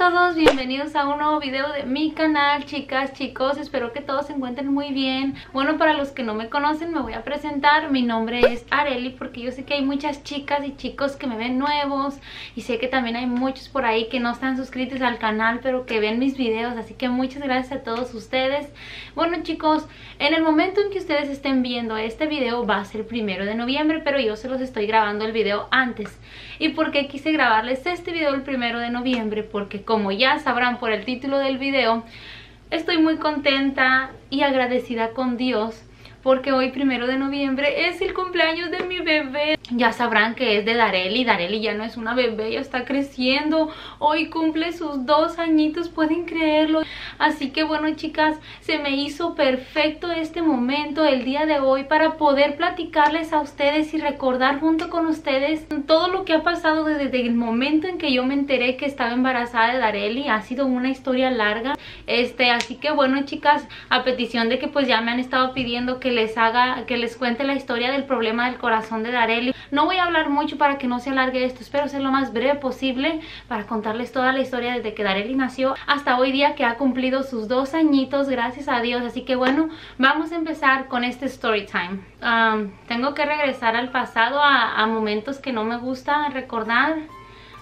todos, bienvenidos a un nuevo video de mi canal, chicas, chicos, espero que todos se encuentren muy bien. Bueno, para los que no me conocen me voy a presentar, mi nombre es Areli porque yo sé que hay muchas chicas y chicos que me ven nuevos y sé que también hay muchos por ahí que no están suscritos al canal pero que ven mis videos, así que muchas gracias a todos ustedes. Bueno chicos, en el momento en que ustedes estén viendo este video va a ser primero de noviembre, pero yo se los estoy grabando el video antes. ¿Y por qué quise grabarles este video el primero de noviembre? Porque como ya sabrán por el título del video, estoy muy contenta y agradecida con Dios porque hoy primero de noviembre es el cumpleaños de mi bebé. Ya sabrán que es de Dareli, Dareli ya no es una bebé, ya está creciendo. Hoy cumple sus dos añitos, pueden creerlo. Así que bueno chicas, se me hizo perfecto este momento, el día de hoy, para poder platicarles a ustedes y recordar junto con ustedes todo lo que ha pasado desde el momento en que yo me enteré que estaba embarazada de Dareli. Ha sido una historia larga. Este, así que bueno chicas, a petición de que pues ya me han estado pidiendo que les haga, que les cuente la historia del problema del corazón de Dareli. No voy a hablar mucho para que no se alargue esto, espero ser lo más breve posible para contarles toda la historia desde que Dareli nació hasta hoy día que ha cumplido sus dos añitos, gracias a Dios. Así que bueno, vamos a empezar con este story time. Um, tengo que regresar al pasado a, a momentos que no me gusta recordar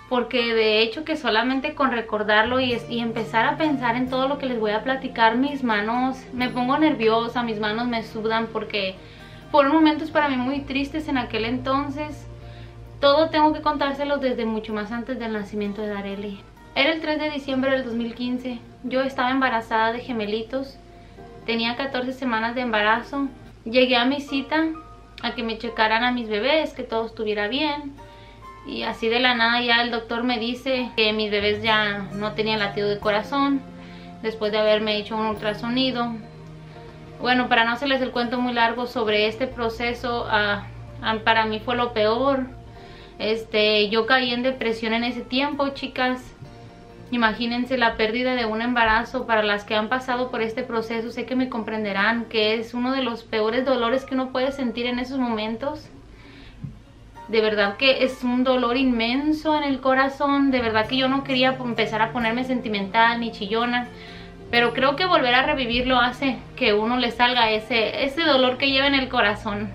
porque de hecho que solamente con recordarlo y, empezar a pensar en todo lo que les voy a platicar, mis manos, me pongo nerviosa, mis manos me sudan porque fueron momentos para mí muy tristes en aquel entonces. Todo tengo que contárselos desde mucho más antes del nacimiento de Dareli. Era el 3 de diciembre del 2015, yo estaba embarazada de gemelitos, tenía 14 semanas de embarazo, llegué a mi cita a que me checaran a mis bebés, que todo estuviera bien, y así de la nada ya el doctor me dice que mis bebés ya no tenían latido de corazón después de haberme hecho un ultrasonido. Bueno, para no hacerles el cuento muy largo sobre este proceso, ah, para mí fue lo peor. Este, yo caí en depresión en ese tiempo, chicas. Imagínense la pérdida de un embarazo para las que han pasado por este proceso, sé que me comprenderán que es uno de los peores dolores que uno puede sentir en esos momentos de verdad que es un dolor inmenso en el corazón, de verdad que yo no quería empezar a ponerme sentimental ni chillona, pero creo que volver a revivirlo hace que uno le salga ese, ese dolor que lleva en el corazón.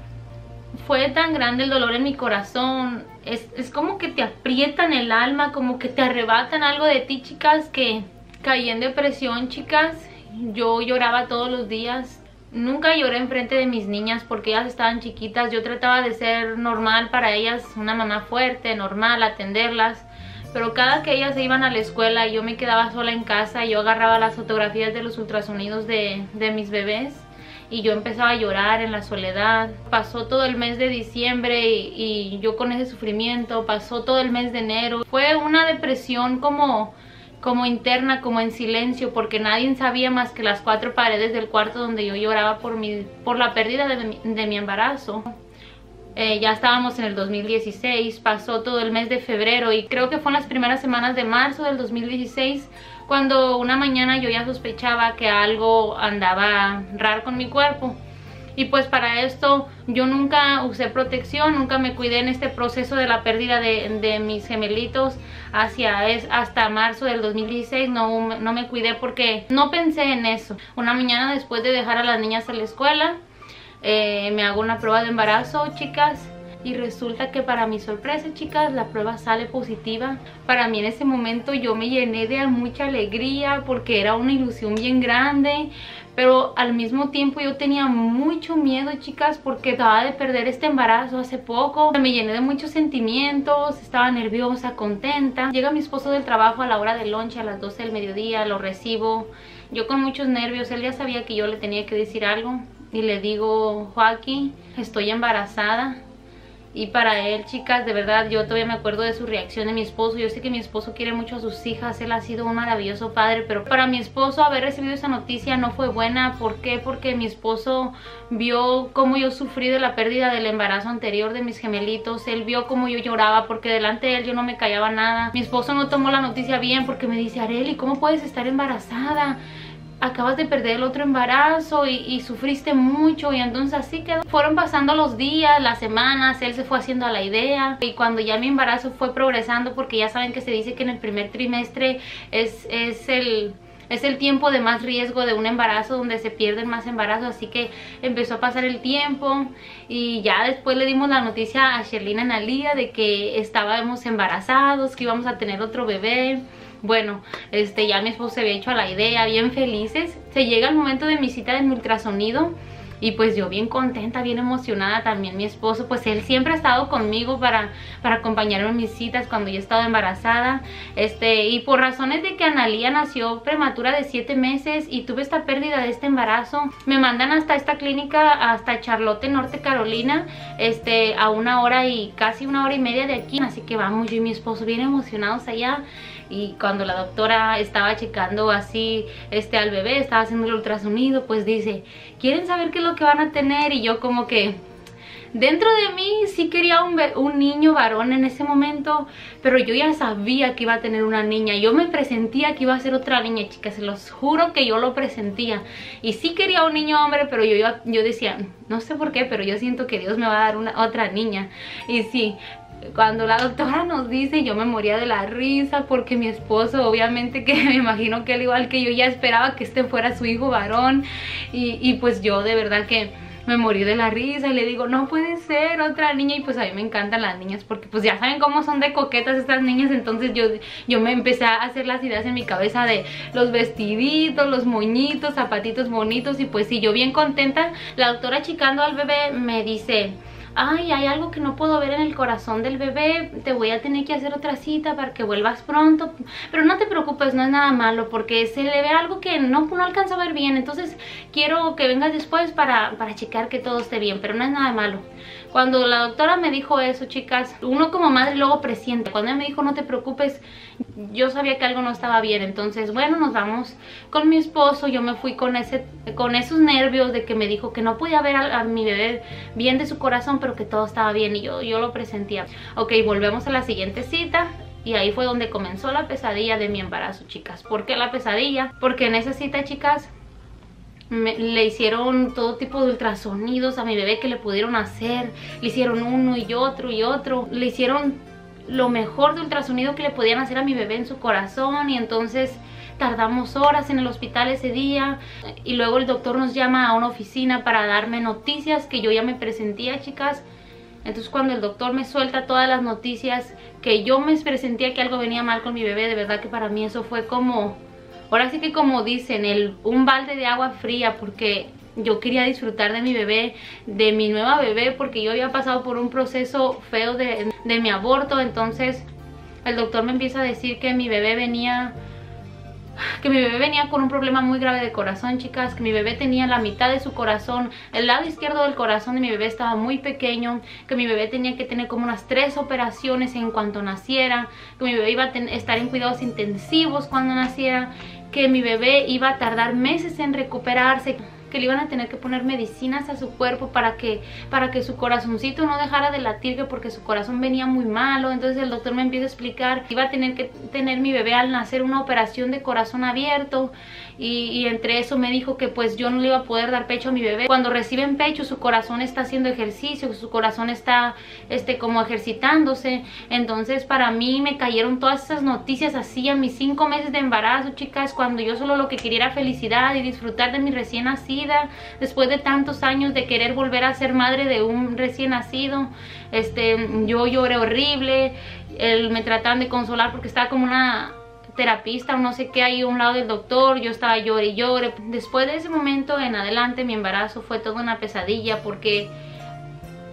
Fue tan grande el dolor en mi corazón, es, es como que te aprietan el alma, como que te arrebatan algo de ti, chicas, que caí en depresión, chicas. Yo lloraba todos los días, Nunca lloré enfrente de mis niñas porque ellas estaban chiquitas. Yo trataba de ser normal para ellas, una mamá fuerte, normal, atenderlas. Pero cada que ellas se iban a la escuela y yo me quedaba sola en casa, yo agarraba las fotografías de los ultrasonidos de, de mis bebés y yo empezaba a llorar en la soledad. Pasó todo el mes de diciembre y, y, yo con ese sufrimiento, pasó todo el mes de enero. Fue una depresión como como interna, como en silencio, porque nadie sabía más que las cuatro paredes del cuarto donde yo lloraba por, mi, por la pérdida de mi, embarazo. Eh, ya estábamos en el 2016, pasó todo el mes de febrero y creo que fue en las primeras semanas de marzo del 2016 cuando una mañana yo ya sospechaba que algo andaba raro con mi cuerpo. Y pues para esto yo nunca usé protección, nunca me cuidé en este proceso de la pérdida de, mis gemelitos hacia es, hasta marzo del 2016. No, no me cuidé porque no pensé en eso. Una mañana después de dejar a las niñas a la escuela, eh, me hago una prueba de embarazo, chicas. Y resulta que para mi sorpresa, chicas, la prueba sale positiva. Para mí en ese momento yo me llené de mucha alegría porque era una ilusión bien grande pero al mismo tiempo yo tenía mucho miedo, chicas, porque acababa de perder este embarazo hace poco. Me llené de muchos sentimientos, estaba nerviosa, contenta. Llega mi esposo del trabajo a la hora del lunch, a las 12 del mediodía, lo recibo. Yo con muchos nervios, él ya sabía que yo le tenía que decir algo. Y le digo, Joaquín, estoy embarazada. Y para él, chicas, de verdad, yo todavía me acuerdo de su reacción de mi esposo. Yo sé que mi esposo quiere mucho a sus hijas, él ha sido un maravilloso padre, pero para mi esposo haber recibido esa noticia no fue buena. ¿Por qué? Porque mi esposo vio cómo yo sufrí de la pérdida del embarazo anterior de mis gemelitos. Él vio cómo yo lloraba porque delante de él yo no me callaba nada. Mi esposo no tomó la noticia bien porque me dice, Areli, ¿cómo puedes estar embarazada? Acabas de perder el otro embarazo y, sufriste mucho y entonces así quedó. Fueron pasando los días, las semanas, él se fue haciendo a la idea y cuando ya mi embarazo fue progresando, porque ya saben que se dice que en el primer trimestre es, es el es el tiempo de más riesgo de un embarazo donde se pierden más embarazos así que empezó a pasar el tiempo y ya después le dimos la noticia a Sherlina Analia de que estábamos embarazados que íbamos a tener otro bebé bueno, este ya mi esposo se había hecho a la idea, bien felices. Se llega el momento de mi cita de ultrasonido y pues yo bien contenta, bien emocionada. También mi esposo, pues él siempre ha estado conmigo para, para acompañarme en mis citas cuando yo he estado embarazada, este, y por razones de que Analia nació prematura de 7 meses y tuve esta pérdida de este embarazo, me mandan hasta esta clínica, hasta Charlotte, Norte Carolina, este, a una hora y casi una hora y media de aquí, así que vamos yo y mi esposo bien emocionados allá, y cuando la doctora estaba checando así este al bebé, estaba haciendo el ultrasonido, pues dice, ¿quieren saber qué es lo que van a tener? Y yo como que dentro de mí sí quería un, un, niño varón en ese momento, pero yo ya sabía que iba a tener una niña. Yo me presentía que iba a ser otra niña, chicas, se los juro que yo lo presentía. Y sí quería un niño hombre, pero yo, yo decía, no sé por qué, pero yo siento que Dios me va a dar una, otra niña. Y sí, cuando la doctora nos dice, yo me moría de la risa porque mi esposo, obviamente que me imagino que él igual que yo ya esperaba que este fuera su hijo varón. Y, y pues yo de verdad que me morí de la risa y le digo, no puede ser otra niña y pues a mí me encantan las niñas porque pues ya saben cómo son de coquetas estas niñas. Entonces yo, yo me empecé a hacer las ideas en mi cabeza de los vestiditos, los moñitos, zapatitos bonitos. Y pues sí, yo bien contenta, la doctora chicando al bebé me dice ay, hay algo que no puedo ver en el corazón del bebé, te voy a tener que hacer otra cita para que vuelvas pronto, pero no te preocupes, no es nada malo, porque se le ve algo que no, no alcanza a ver bien, entonces quiero que vengas después para, para checar que todo esté bien, pero no es nada malo. Cuando la doctora me dijo eso, chicas, uno como madre luego presiente. Cuando ella me dijo no te preocupes, yo sabía que algo no estaba bien. Entonces, bueno, nos vamos con mi esposo. Yo me fui con, ese, con esos nervios de que me dijo que no podía ver a, mi bebé bien de su corazón, pero que todo estaba bien y yo, yo lo presentía. Ok, volvemos a la siguiente cita. Y ahí fue donde comenzó la pesadilla de mi embarazo, chicas. ¿Por qué la pesadilla? Porque en esa cita, chicas, le hicieron todo tipo de ultrasonidos a mi bebé que le pudieron hacer. Le hicieron uno y otro y otro. Le hicieron lo mejor de ultrasonido que le podían hacer a mi bebé en su corazón y entonces tardamos horas en el hospital ese día y luego el doctor nos llama a una oficina para darme noticias que yo ya me presentía chicas entonces cuando el doctor me suelta todas las noticias que yo me presentía que algo venía mal con mi bebé de verdad que para mí eso fue como Ahora sí que como dicen, el, un balde de agua fría porque yo quería disfrutar de mi bebé, de mi nueva bebé, porque yo había pasado por un proceso feo de, de mi aborto, entonces el doctor me empieza a decir que mi bebé venía que mi bebé venía con un problema muy grave de corazón, chicas, que mi bebé tenía la mitad de su corazón, el lado izquierdo del corazón de mi bebé estaba muy pequeño, que mi bebé tenía que tener como unas tres operaciones en cuanto naciera, que mi bebé iba a estar en cuidados intensivos cuando naciera, que mi bebé iba a tardar meses en recuperarse que le iban a tener que poner medicinas a su cuerpo para que, para que su corazoncito no dejara de latir, porque su corazón venía muy malo. Entonces el doctor me empieza a explicar que iba a tener que tener mi bebé al nacer una operación de corazón abierto. Y, entre eso me dijo que pues yo no le iba a poder dar pecho a mi bebé. Cuando reciben pecho su corazón está haciendo ejercicio, su corazón está este, como ejercitándose. Entonces para mí me cayeron todas esas noticias así a mis cinco meses de embarazo, chicas, cuando yo solo lo que quería era felicidad y disfrutar de mi recién nacido después de tantos años de querer volver a ser madre de un recién nacido. Este, yo lloré horrible, él me trataban de consolar porque estaba como una terapista o no sé qué ahí a un lado del doctor, yo estaba llore y llore. Después de ese momento en adelante mi embarazo fue toda una pesadilla porque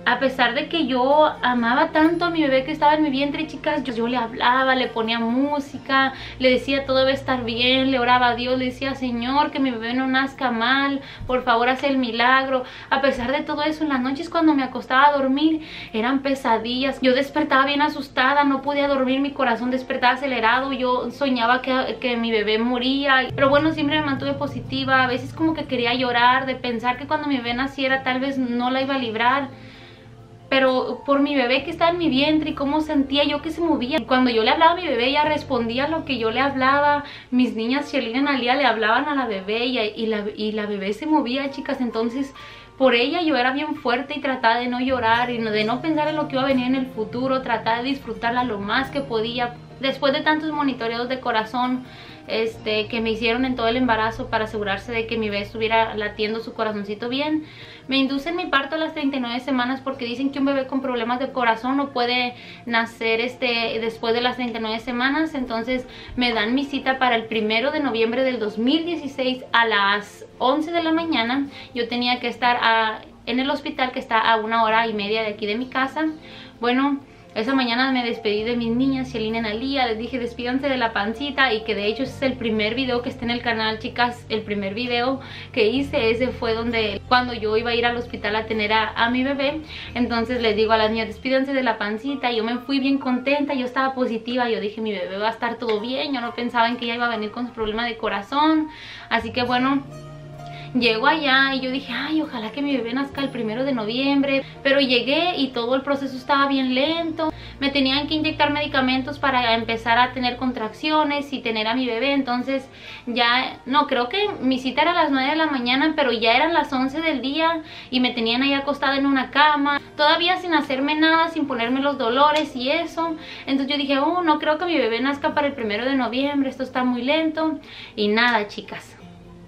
a pesar de que yo amaba tanto a mi bebé que estaba en mi vientre, chicas, yo, le hablaba, le ponía música, le decía todo debe estar bien, le oraba a Dios, le decía, Señor, que mi bebé no nazca mal, por favor, haz el milagro. A pesar de todo eso, en las noches cuando me acostaba a dormir, eran pesadillas. Yo despertaba bien asustada, no podía dormir, mi corazón despertaba acelerado, yo soñaba que, que mi bebé moría. Pero bueno, siempre me mantuve positiva, a veces como que quería llorar, de pensar que cuando mi bebé naciera tal vez no la iba a librar pero por mi bebé que estaba en mi vientre y cómo sentía yo que se movía. Cuando yo le hablaba a mi bebé, ella respondía lo que yo le hablaba. Mis niñas, Shelina y Analia, le hablaban a la bebé y, la, y la bebé se movía, chicas. Entonces, por ella yo era bien fuerte y trataba de no llorar y de no pensar en lo que iba a venir en el futuro, trataba de disfrutarla lo más que podía. Después de tantos monitoreos de corazón, este, que me hicieron en todo el embarazo para asegurarse de que mi bebé estuviera latiendo su corazoncito bien. Me inducen mi parto a las 39 semanas porque dicen que un bebé con problemas de corazón no puede nacer este, después de las 39 semanas. Entonces me dan mi cita para el primero de noviembre del 2016 a las 11 de la mañana. Yo tenía que estar en el hospital que está a una hora y media de aquí de mi casa. Bueno, esa mañana me despedí de mis niñas, Shelina y Analia, les dije despídanse de la pancita y que de hecho ese es el primer video que está en el canal, chicas, el primer video que hice, ese fue donde cuando yo iba a ir al hospital a tener a, mi bebé, entonces les digo a las niñas despídanse de la pancita, yo me fui bien contenta, yo estaba positiva, yo dije mi bebé va a estar todo bien, yo no pensaba en que ella iba a venir con su problema de corazón, así que bueno Llego allá y yo dije, ay, ojalá que mi bebé nazca el primero de noviembre. Pero llegué y todo el proceso estaba bien lento. Me tenían que inyectar medicamentos para empezar a tener contracciones y tener a mi bebé. Entonces ya, no, creo que mi cita era a las 9 de la mañana, pero ya eran las 11 del día y me tenían ahí acostada en una cama. Todavía sin hacerme nada, sin ponerme los dolores y eso. Entonces yo dije, oh, no creo que mi bebé nazca para el primero de noviembre. Esto está muy lento. Y nada, chicas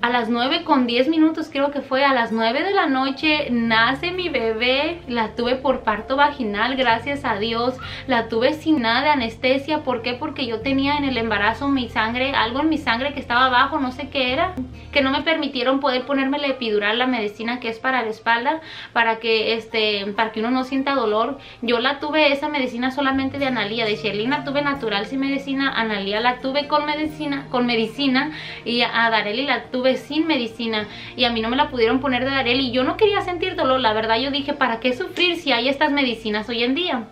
a las 9 con 10 minutos creo que fue a las 9 de la noche nace mi bebé, la tuve por parto vaginal, gracias a Dios, la tuve sin nada de anestesia, ¿por qué? Porque yo tenía en el embarazo mi sangre, algo en mi sangre que estaba abajo, no sé qué era, que no me permitieron poder ponerme la epidural, la medicina que es para la espalda, para que este, para que uno no sienta dolor, yo la tuve esa medicina solamente de analía, de Sherlina tuve natural sin medicina, analía la tuve con medicina, con medicina y a Dareli la tuve sin medicina y a mí no me la pudieron poner de Darel y yo no quería sentir dolor, la verdad yo dije, ¿para qué sufrir si hay estas medicinas hoy en día?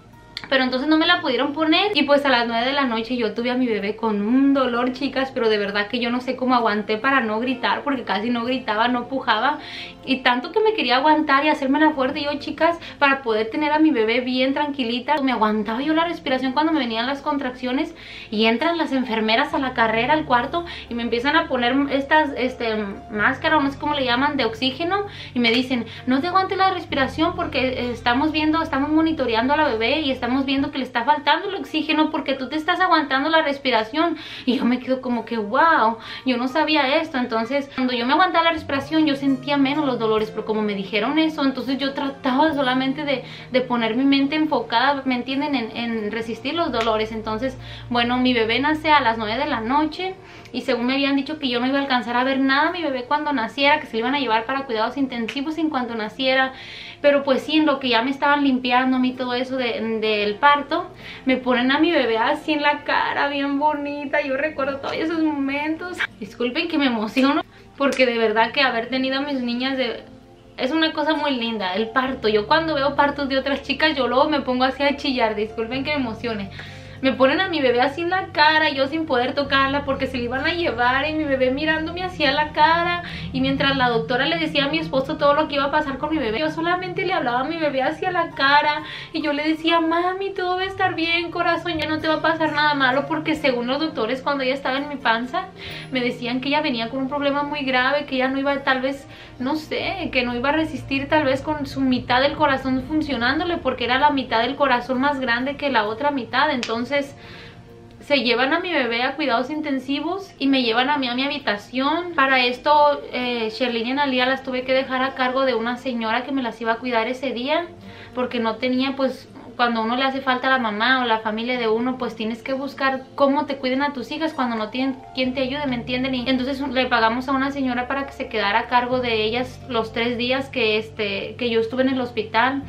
Pero entonces no me la pudieron poner y pues a las 9 de la noche yo tuve a mi bebé con un dolor chicas pero de verdad que yo no sé cómo aguanté para no gritar porque casi no gritaba, no pujaba y tanto que me quería aguantar y hacerme la fuerte yo chicas para poder tener a mi bebé bien tranquilita me aguantaba yo la respiración cuando me venían las contracciones y entran las enfermeras a la carrera al cuarto y me empiezan a poner estas este, máscaras no sé cómo le llaman de oxígeno y me dicen no te aguante la respiración porque estamos viendo, estamos monitoreando a la bebé y estamos estamos viendo que le está faltando el oxígeno porque tú te estás aguantando la respiración. Y yo me quedo como que, wow, yo no sabía esto. Entonces, cuando yo me aguantaba la respiración, yo sentía menos los dolores, pero como me dijeron eso, entonces yo trataba solamente de, de poner mi mente enfocada, ¿me entienden?, en, en resistir los dolores. Entonces, bueno, mi bebé nace a las 9 de la noche y según me habían dicho que yo no iba a alcanzar a ver nada mi bebé cuando naciera, que se iban a llevar para cuidados intensivos en cuanto naciera. Pero pues sí, en lo que ya me estaban limpiando a mí todo eso del parto, me ponen a mi bebé así en la cara, bien bonita. Yo recuerdo todos esos momentos. Disculpen que me emociono, porque de verdad que haber tenido a mis niñas de es una cosa muy linda, el parto. Yo cuando veo partos de otras chicas, yo luego me pongo así a chillar. Disculpen que me emocione. Me ponen a mi bebé así en la cara, yo sin poder tocarla porque se le iban a llevar y mi bebé mirándome hacia la cara. Y mientras la doctora le decía a mi esposo todo lo que iba a pasar con mi bebé, yo solamente le hablaba a mi bebé hacia la cara y yo le decía, mami, todo va a estar bien, corazón, ya no te va a pasar nada malo porque según los doctores cuando ella estaba en mi panza, me decían que ella venía con un problema muy grave, que ella no iba tal vez, no sé, que no iba a resistir tal vez con su mitad del corazón funcionándole porque era la mitad del corazón más grande que la otra mitad, entonces entonces se llevan a mi bebé a cuidados intensivos y me llevan a mí a mi habitación. Para esto, eh, y Analia las tuve que dejar a cargo de una señora que me las iba a cuidar ese día porque no tenía pues cuando uno le hace falta a la mamá o la familia de uno, pues tienes que buscar cómo te cuiden a tus hijas cuando no tienen quien te ayude, ¿me entienden? Y entonces le pagamos a una señora para que se quedara a cargo de ellas los tres días que, este, que yo estuve en el hospital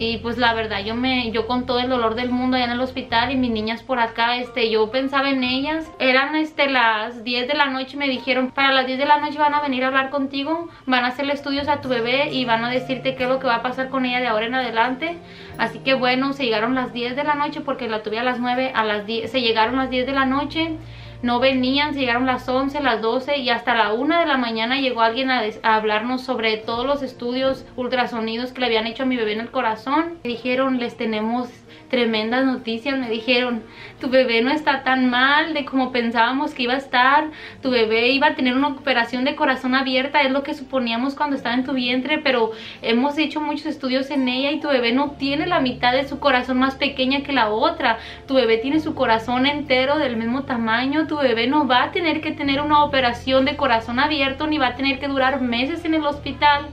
y pues la verdad yo me yo con todo el dolor del mundo allá en el hospital y mis niñas por acá este yo pensaba en ellas. Eran este las 10 de la noche me dijeron para las 10 de la noche van a venir a hablar contigo van a hacerle estudios a tu bebé y van a decirte qué es lo que va a pasar con ella de ahora en adelante. Así que bueno se llegaron las 10 de la noche porque la tuve a las 9 a las 10 se llegaron las 10 de la noche no venían, llegaron las 11, las 12 y hasta la 1 de la mañana llegó alguien a, a, hablarnos sobre todos los estudios ultrasonidos que le habían hecho a mi bebé en el corazón. Dijeron, les tenemos tremendas noticias, me dijeron, tu bebé no está tan mal de como pensábamos que iba a estar, tu bebé iba a tener una operación de corazón abierta, es lo que suponíamos cuando estaba en tu vientre, pero hemos hecho muchos estudios en ella y tu bebé no tiene la mitad de su corazón más pequeña que la otra, tu bebé tiene su corazón entero del mismo tamaño, tu bebé no va a tener que tener una operación de corazón abierto ni va a tener que durar meses en el hospital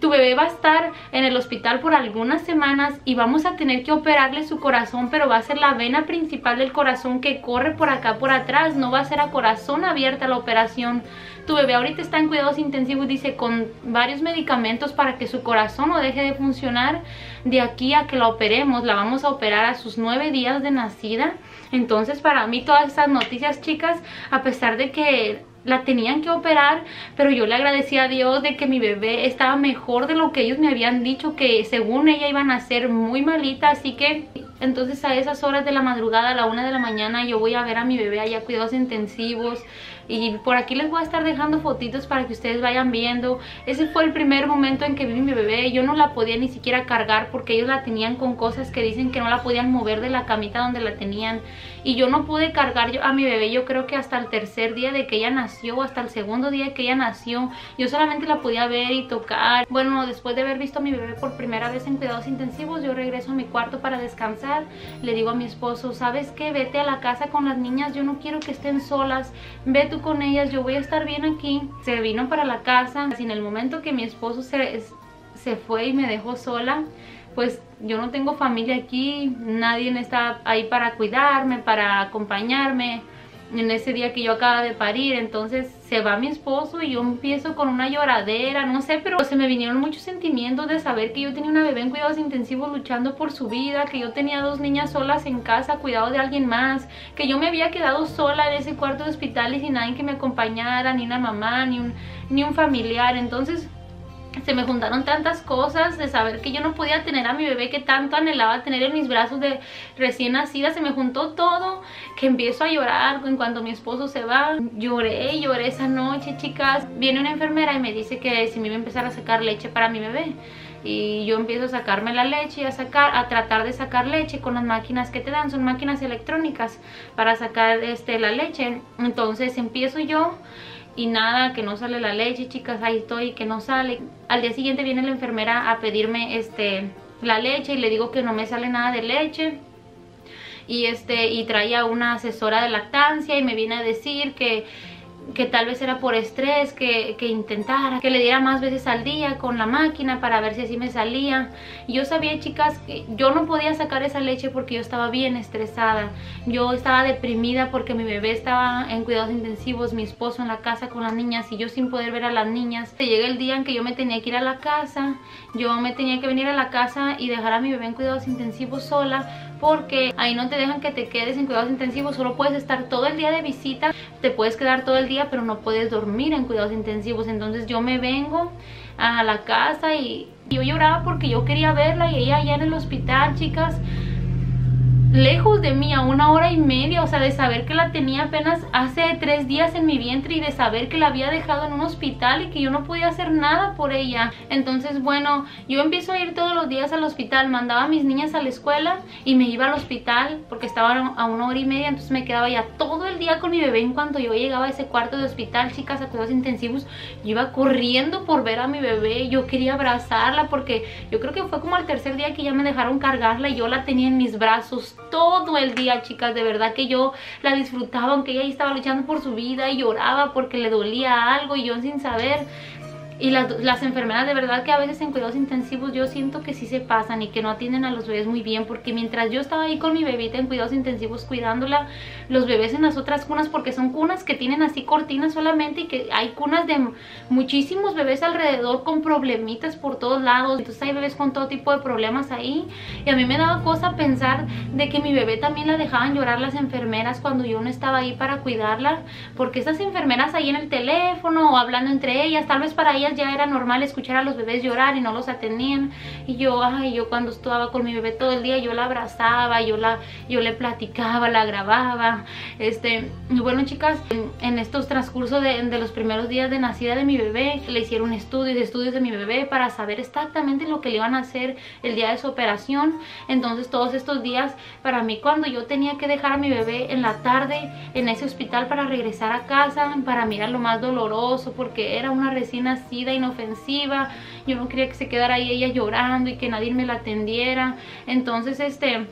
tu bebé va a estar en el hospital por algunas semanas y vamos a tener que operarle su corazón, pero va a ser la vena principal del corazón que corre por acá, por atrás, no va a ser a corazón abierta la operación. Tu bebé ahorita está en cuidados intensivos, dice, con varios medicamentos para que su corazón no deje de funcionar. De aquí a que la operemos, la vamos a operar a sus nueve días de nacida. Entonces, para mí todas estas noticias, chicas, a pesar de que la tenían que operar, pero yo le agradecí a Dios de que mi bebé estaba mejor de lo que ellos me habían dicho, que según ella iban a ser muy malita, así que entonces a esas horas de la madrugada, a la una de la mañana, yo voy a ver a mi bebé allá cuidados intensivos, y por aquí les voy a estar dejando fotitos para que ustedes vayan viendo. Ese fue el primer momento en que vi mi bebé. Yo no la podía ni siquiera cargar porque ellos la tenían con cosas que dicen que no la podían mover de la camita donde la tenían. Y yo no pude cargar a mi bebé yo creo que hasta el tercer día de que ella nació, hasta el segundo día que ella nació. Yo solamente la podía ver y tocar. Bueno, después de haber visto a mi bebé por primera vez en cuidados intensivos, yo regreso a mi cuarto para descansar. Le digo a mi esposo, ¿sabes qué? Vete a la casa con las niñas, yo no quiero que estén solas. Vete con ellas, yo voy a estar bien aquí. Se vino para la casa. En el momento que mi esposo se, se fue y me dejó sola, pues yo no tengo familia aquí, nadie está ahí para cuidarme, para acompañarme en ese día que yo acaba de parir, entonces se va mi esposo y yo empiezo con una lloradera, no sé, pero se me vinieron muchos sentimientos de saber que yo tenía una bebé en cuidados intensivos luchando por su vida, que yo tenía dos niñas solas en casa, cuidado de alguien más, que yo me había quedado sola en ese cuarto de hospital y sin nadie que me acompañara, ni una mamá, ni un, ni un familiar, entonces se me juntaron tantas cosas de saber que yo no podía tener a mi bebé que tanto anhelaba tener en mis brazos de recién nacida, se me juntó todo, que empiezo a llorar en cuanto mi esposo se va, lloré, lloré esa noche chicas, viene una enfermera y me dice que si me iba a empezar a sacar leche para mi bebé. Y yo empiezo a sacarme la leche y a sacar a tratar de sacar leche con las máquinas que te dan. Son máquinas electrónicas para sacar este la leche. Entonces empiezo yo y nada, que no sale la leche, chicas, ahí estoy, que no sale. Al día siguiente viene la enfermera a pedirme este la leche y le digo que no me sale nada de leche. Y este y traía una asesora de lactancia y me viene a decir que que tal vez era por estrés, que, que, intentara, que le diera más veces al día con la máquina para ver si así me salía. Yo sabía, chicas, que yo no podía sacar esa leche porque yo estaba bien estresada. Yo estaba deprimida porque mi bebé estaba en cuidados intensivos, mi esposo en la casa con las niñas y yo sin poder ver a las niñas. Llega el día en que yo me tenía que ir a la casa, yo me tenía que venir a la casa y dejar a mi bebé en cuidados intensivos sola porque ahí no te dejan que te quedes en cuidados intensivos, solo puedes estar todo el día de visita, te puedes quedar todo el día pero no puedes dormir en cuidados intensivos, entonces yo me vengo a la casa y yo lloraba porque yo quería verla y ella allá en el hospital, chicas, lejos de mí a una hora y media, o sea, de saber que la tenía apenas hace tres días en mi vientre y de saber que la había dejado en un hospital y que yo no podía hacer nada por ella. Entonces, bueno, yo empiezo a ir todos los días al hospital, mandaba a mis niñas a la escuela y me iba al hospital porque estaba a una hora y media, entonces me quedaba ya todo el día con mi bebé. En cuanto yo llegaba a ese cuarto de hospital, chicas, a cuidados intensivos, yo iba corriendo por ver a mi bebé, yo quería abrazarla porque yo creo que fue como el tercer día que ya me dejaron cargarla y yo la tenía en mis brazos todo el día, chicas. De verdad que yo la disfrutaba, aunque ella estaba luchando por su vida y lloraba porque le dolía algo y yo sin saber y las, las, enfermeras de verdad que a veces en cuidados intensivos yo siento que sí se pasan y que no atienden a los bebés muy bien porque mientras yo estaba ahí con mi bebita en cuidados intensivos cuidándola, los bebés en las otras cunas porque son cunas que tienen así cortinas solamente y que hay cunas de muchísimos bebés alrededor con problemitas por todos lados, entonces hay bebés con todo tipo de problemas ahí. Y a mí me daba cosa pensar de que mi bebé también la dejaban llorar las enfermeras cuando yo no estaba ahí para cuidarla porque esas enfermeras ahí en el teléfono o hablando entre ellas, tal vez para ellas ya era normal escuchar a los bebés llorar y no los atendían. Y yo, ay, yo cuando estaba con mi bebé todo el día, yo la abrazaba, yo, la, yo le platicaba, la grababa. Este, y bueno, chicas, en, estos transcurso de, de, los primeros días de nacida de mi bebé, le hicieron estudios, estudios de mi bebé para saber exactamente lo que le iban a hacer el día de su operación. Entonces, todos estos días, para mí, cuando yo tenía que dejar a mi bebé en la tarde en ese hospital para regresar a casa, para mí era lo más doloroso porque era una recién nacida inofensiva. Yo no quería que se quedara ahí ella llorando y que nadie me la atendiera. Entonces, este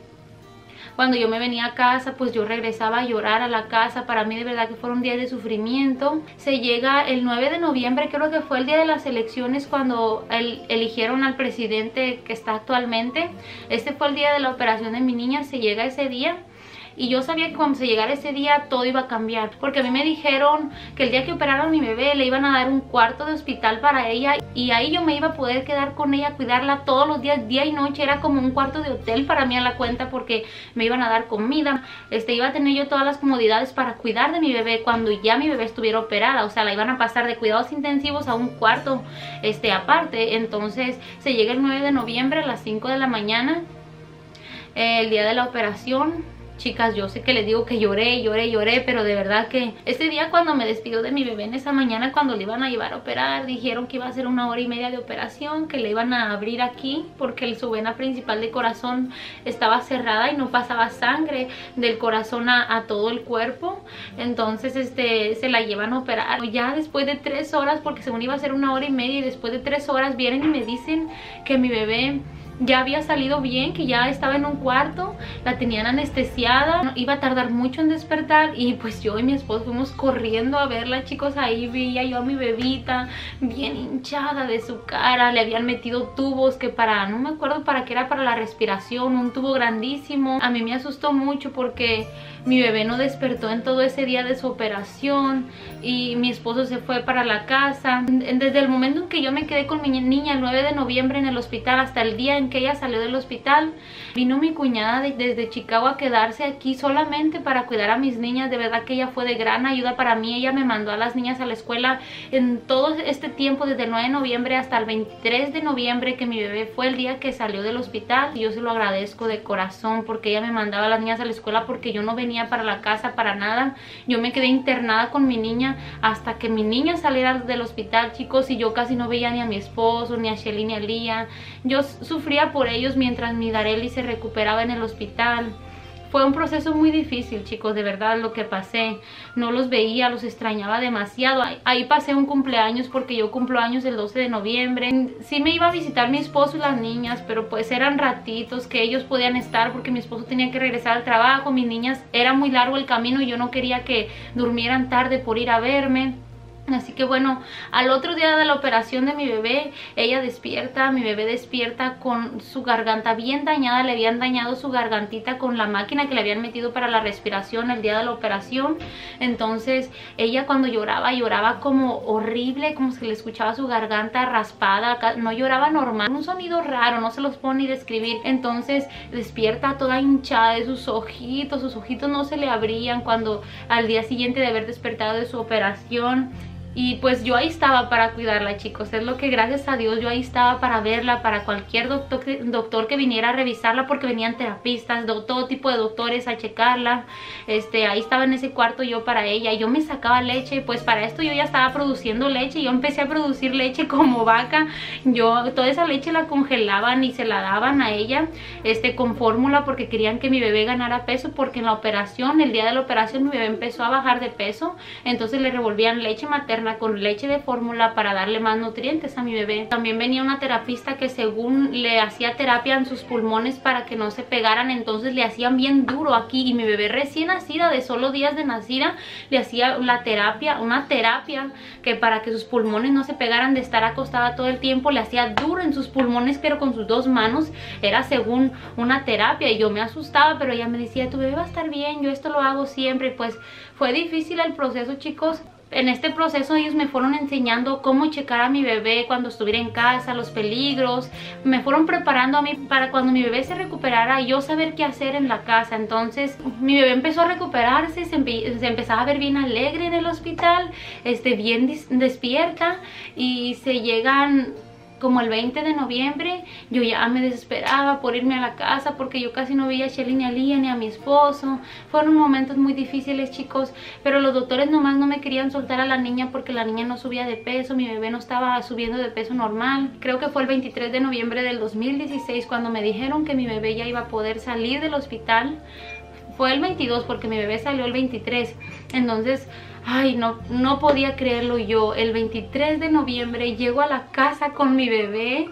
cuando yo me venía a casa, pues yo regresaba a llorar a la casa. Para mí de verdad que fueron días de sufrimiento. Se llega el 9 de noviembre, creo que fue el día de las elecciones cuando eligieron al presidente que está actualmente. Este fue el día de la operación de mi niña. Se llega ese día y yo sabía que cuando se llegara ese día todo iba a cambiar porque a mí me dijeron que el día que operaron a mi bebé le iban a dar un cuarto de hospital para ella y ahí yo me iba a poder quedar con ella, cuidarla todos los días, día y noche, era como un cuarto de hotel para mí a la cuenta porque me iban a dar comida, este iba a tener yo todas las comodidades para cuidar de mi bebé cuando ya mi bebé estuviera operada, o sea, la iban a pasar de cuidados intensivos a un cuarto este aparte, entonces se llega el 9 de noviembre a las 5 de la mañana el día de la operación Chicas, yo sé que les digo que lloré, lloré, lloré, pero de verdad que este día cuando me despido de mi bebé en esa mañana cuando le iban a llevar a operar, dijeron que iba a ser una hora y media de operación, que le iban a abrir aquí porque su vena principal de corazón estaba cerrada y no pasaba sangre del corazón a, todo el cuerpo. Entonces este se la llevan a operar. Ya después de tres horas, porque según iba a ser una hora y media y después de tres horas vienen y me dicen que mi bebé ya había salido bien, que ya estaba en un cuarto, la tenían anestesiada, iba a tardar mucho en despertar y pues yo y mi esposo fuimos corriendo a verla, chicos, ahí veía yo a mi bebita bien hinchada de su cara, le habían metido tubos que para, no me acuerdo para qué era para la respiración, un tubo grandísimo, a mí me asustó mucho porque mi bebé no despertó en todo ese día de su operación y mi esposo se fue para la casa, desde el momento en que yo me quedé con mi niña el 9 de noviembre en el hospital hasta el día en que ella salió del hospital. Vino mi cuñada desde Chicago a quedarse aquí solamente para cuidar a mis niñas. De verdad que ella fue de gran ayuda para mí. Ella me mandó a las niñas a la escuela en todo este tiempo, desde el 9 de noviembre hasta el 23 de noviembre, que mi bebé fue el día que salió del hospital. Yo se lo agradezco de corazón porque ella me mandaba a las niñas a la escuela porque yo no venía para la casa para nada. Yo me quedé internada con mi niña hasta que mi niña saliera del hospital, chicos, y yo casi no veía ni a mi esposo, ni a Shelly, ni a Lía. Yo sufría por ellos mientras mi Dareli se recuperaba en el hospital. Fue un proceso muy difícil, chicos, de verdad, lo que pasé. No los veía, los extrañaba demasiado. Ahí pasé un cumpleaños porque yo cumplo años el 12 de noviembre. Sí me iba a visitar mi esposo y las niñas, pero pues eran ratitos que ellos podían estar porque mi esposo tenía que regresar al trabajo. Mis niñas, era muy largo el camino y yo no quería que durmieran tarde por ir a verme. Así que bueno, al otro día de la operación de mi bebé, ella despierta, mi bebé despierta con su garganta bien dañada, le habían dañado su gargantita con la máquina que le habían metido para la respiración el día de la operación. Entonces ella cuando lloraba, lloraba como horrible, como si le escuchaba su garganta raspada, no lloraba normal, un sonido raro, no se los puedo ni describir. Entonces despierta toda hinchada de sus ojitos, sus ojitos no se le abrían cuando al día siguiente de haber despertado de su operación y pues yo ahí estaba para cuidarla chicos, es lo que gracias a Dios yo ahí estaba para verla, para cualquier doctor, doctor que viniera a revisarla porque venían terapistas, todo tipo de doctores a checarla, este, ahí estaba en ese cuarto yo para ella, yo me sacaba leche, pues para esto yo ya estaba produciendo leche, yo empecé a producir leche como vaca, yo toda esa leche la congelaban y se la daban a ella este, con fórmula porque querían que mi bebé ganara peso porque en la operación, el día de la operación mi bebé empezó a bajar de peso, entonces le revolvían leche materna con leche de fórmula para darle más nutrientes a mi bebé. También venía una terapista que según le hacía terapia en sus pulmones para que no se pegaran, entonces le hacían bien duro aquí y mi bebé recién nacida, de solo días de nacida, le hacía la terapia, una terapia que para que sus pulmones no se pegaran de estar acostada todo el tiempo, le hacía duro en sus pulmones pero con sus dos manos, era según una terapia. Y yo me asustaba pero ella me decía tu bebé va a estar bien, yo esto lo hago siempre pues fue difícil el proceso chicos en este proceso ellos me fueron enseñando cómo checar a mi bebé cuando estuviera en casa, los peligros, me fueron preparando a mí para cuando mi bebé se recuperara yo saber qué hacer en la casa. Entonces mi bebé empezó a recuperarse, se, empezaba a ver bien alegre en el hospital, este, bien despierta y se llegan como el 20 de noviembre yo ya me desesperaba por irme a la casa porque yo casi no veía a Shelly ni a Lía ni a mi esposo. Fueron momentos muy difíciles chicos, pero los doctores nomás no me querían soltar a la niña porque la niña no subía de peso, mi bebé no estaba subiendo de peso normal. Creo que fue el 23 de noviembre del 2016 cuando me dijeron que mi bebé ya iba a poder salir del hospital. Fue el 22 porque mi bebé salió el 23. Entonces Ay, no, no podía creerlo yo. El 23 de noviembre llego a la casa con mi bebé,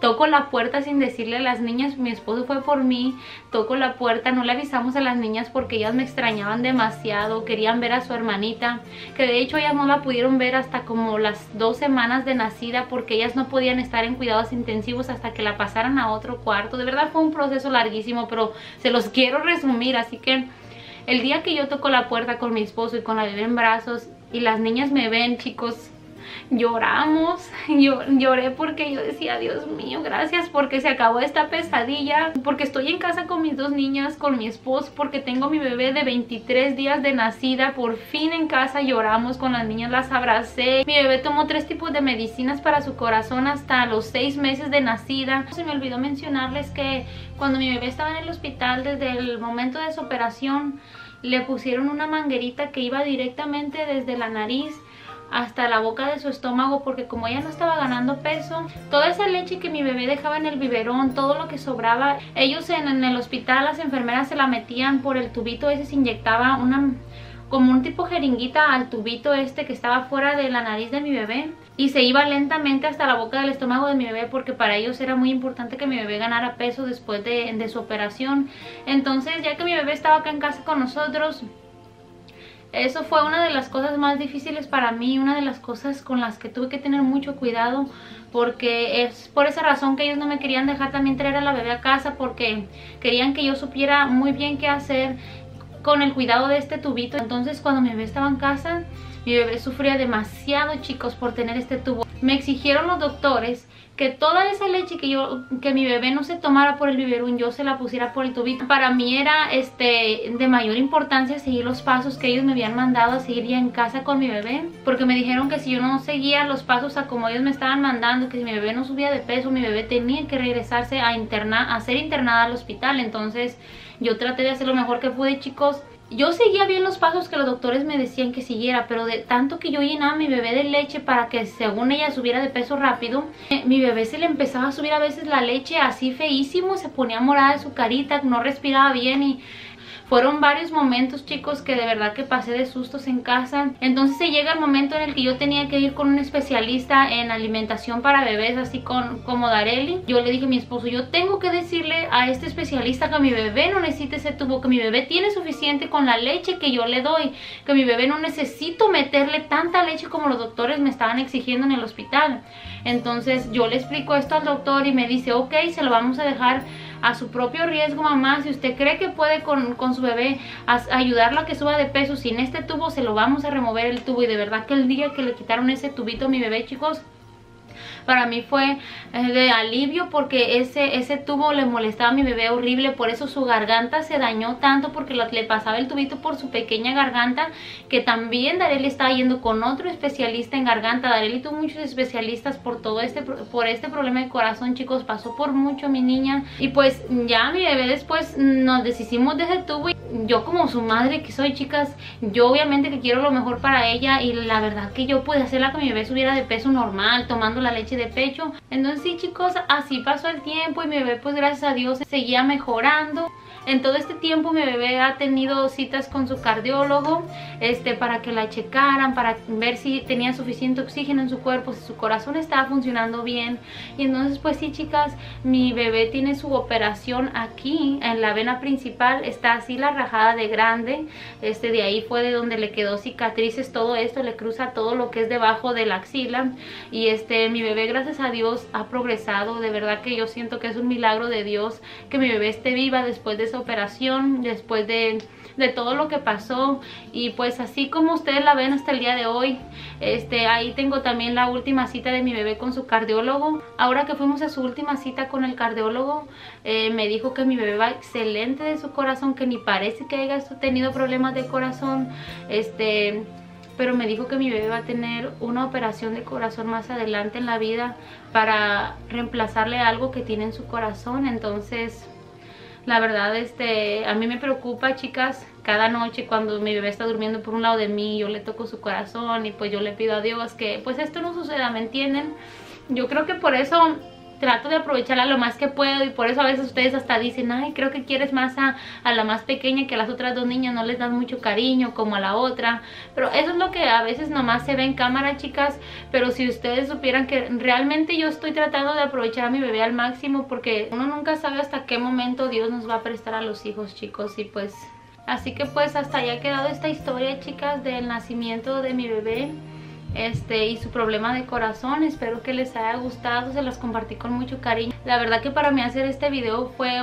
toco la puerta sin decirle a las niñas, mi esposo fue por mí, toco la puerta, no le avisamos a las niñas porque ellas me extrañaban demasiado, querían ver a su hermanita, que de hecho ellas no la pudieron ver hasta como las dos semanas de nacida porque ellas no podían estar en cuidados intensivos hasta que la pasaran a otro cuarto. De verdad fue un proceso larguísimo, pero se los quiero resumir, así que el día que yo toco la puerta con mi esposo y con la bebé en brazos y las niñas me ven, chicos, lloramos, yo lloré porque yo decía, Dios mío, gracias porque se acabó esta pesadilla, porque estoy en casa con mis dos niñas, con mi esposo, porque tengo mi bebé de 23 días de nacida, por fin en casa lloramos con las niñas, las abracé, mi bebé tomó tres tipos de medicinas para su corazón hasta los seis meses de nacida, se me olvidó mencionarles que cuando mi bebé estaba en el hospital desde el momento de su operación, le pusieron una manguerita que iba directamente desde la nariz hasta la boca de su estómago porque como ella no estaba ganando peso, toda esa leche que mi bebé dejaba en el biberón, todo lo que sobraba, ellos en, el hospital, las enfermeras se la metían por el tubito ese, se inyectaba una como un tipo jeringuita al tubito este que estaba fuera de la nariz de mi bebé y se iba lentamente hasta la boca del estómago de mi bebé porque para ellos era muy importante que mi bebé ganara peso después de, de su operación. Entonces ya que mi bebé estaba acá en casa con nosotros, eso fue una de las cosas más difíciles para mí, una de las cosas con las que tuve que tener mucho cuidado porque es por esa razón que ellos no me querían dejar también traer a la bebé a casa porque querían que yo supiera muy bien qué hacer con el cuidado de este tubito. Entonces cuando mi bebé estaba en casa, mi bebé sufría demasiado chicos por tener este tubo. Me exigieron los doctores que toda esa leche que yo que mi bebé no se tomara por el biberón yo se la pusiera por el tubito para mí era este de mayor importancia seguir los pasos que ellos me habían mandado a seguir ya en casa con mi bebé porque me dijeron que si yo no seguía los pasos a como ellos me estaban mandando que si mi bebé no subía de peso mi bebé tenía que regresarse a internar a ser internada al hospital. Entonces yo traté de hacer lo mejor que pude chicos yo seguía bien los pasos que los doctores me decían que siguiera, pero de tanto que yo llenaba a mi bebé de leche para que según ella subiera de peso rápido, eh, mi bebé se le empezaba a subir a veces la leche así feísimo, se ponía morada de su carita, no respiraba bien y fueron varios momentos, chicos, que de verdad que pasé de sustos en casa. Entonces se llega el momento en el que yo tenía que ir con un especialista en alimentación para bebés, así con, como Dareli. Yo le dije a mi esposo, yo tengo que decirle a este especialista que mi bebé no necesita ese tubo, que mi bebé tiene suficiente con la leche que yo le doy, que mi bebé no necesito meterle tanta leche como los doctores me estaban exigiendo en el hospital. Entonces yo le explico esto al doctor y me dice, ok, se lo vamos a dejar a su propio riesgo, mamá. Si usted cree que puede con, con su bebé ayudarlo a que suba de peso sin este tubo, se lo vamos a remover el tubo. Y de verdad que el día que le quitaron ese tubito a mi bebé, chicos, para mí fue eh, de alivio porque ese, ese tubo le molestaba a mi bebé horrible, por eso su garganta se dañó tanto porque le pasaba el tubito por su pequeña garganta, que también Dareli estaba yendo con otro especialista en garganta. Dareli tuvo muchos especialistas por todo este, por este problema de corazón, chicos, pasó por mucho mi niña. Y pues ya mi bebé después nos deshicimos de ese tubo yo como su madre que soy, chicas, yo obviamente que quiero lo mejor para ella y la verdad que yo pude hacerla que mi bebé subiera de peso normal, tomando la leche de pecho. Entonces sí chicos, así pasó el tiempo y mi bebé pues gracias a Dios seguía mejorando. En todo este tiempo mi bebé ha tenido citas con su cardiólogo este, para que la checaran, para ver si tenía suficiente oxígeno en su cuerpo, si su corazón estaba funcionando bien. Y entonces pues sí chicas, mi bebé tiene su operación aquí en la vena principal, está así la rajada de grande, este de ahí fue de donde le quedó cicatrices, todo esto le cruza todo lo que es debajo de la axila y este mi bebé gracias a Dios ha progresado, de verdad que yo siento que es un milagro de Dios que mi bebé esté viva después de operación, después de de todo lo que pasó. Y pues así como ustedes la ven hasta el día de hoy este ahí tengo también la última cita de mi bebé con su cardiólogo. Ahora que fuimos a su última cita con el cardiólogo eh, me dijo que mi bebé va excelente de su corazón que ni parece que haya tenido problemas de corazón este pero me dijo que mi bebé va a tener una operación de corazón más adelante en la vida para reemplazarle algo que tiene en su corazón. Entonces la verdad, este, a mí me preocupa, chicas, cada noche cuando mi bebé está durmiendo por un lado de mí, yo le toco su corazón y pues yo le pido a Dios que pues esto no suceda, ¿me entienden? Yo creo que por eso trato de aprovecharla lo más que puedo y por eso a veces ustedes hasta dicen, ay, creo que quieres más a, la más pequeña que a las otras dos niñas, no les dan mucho cariño como a la otra, pero eso es lo que a veces nomás se ve en cámara, chicas, pero si ustedes supieran que realmente yo estoy tratando de aprovechar a mi bebé al máximo porque uno nunca sabe hasta qué momento Dios nos va a prestar a los hijos, chicos, y pues... Así que pues hasta ahí ha quedado esta historia, chicas, del nacimiento de mi bebé este y su problema de corazón. Espero que les haya gustado se los compartí con mucho cariño. La verdad que para mí hacer este video fue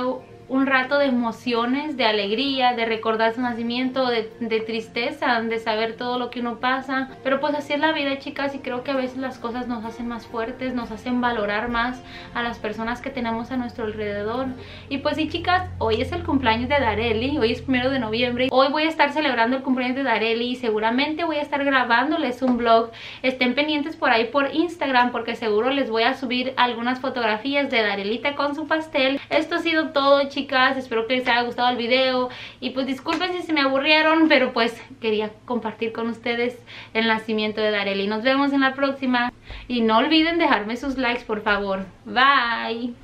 un rato de emociones, de alegría, de recordar su nacimiento, de, tristeza, de saber todo lo que uno pasa. Pero pues así es la vida, chicas, y creo que a veces las cosas nos hacen más fuertes, nos hacen valorar más a las personas que tenemos a nuestro alrededor. Y pues sí, chicas, hoy es el cumpleaños de Dareli, hoy es primero de noviembre. Hoy voy a estar celebrando el cumpleaños de Dareli y seguramente voy a estar grabándoles un vlog. Estén pendientes por ahí por Instagram porque seguro les voy a subir algunas fotografías de Darelita con su pastel. Esto ha sido todo, chicas espero que les haya gustado el video y pues disculpen si se me aburrieron, pero pues quería compartir con ustedes el nacimiento de Darely. Nos vemos en la próxima y no olviden dejarme sus likes por favor. Bye.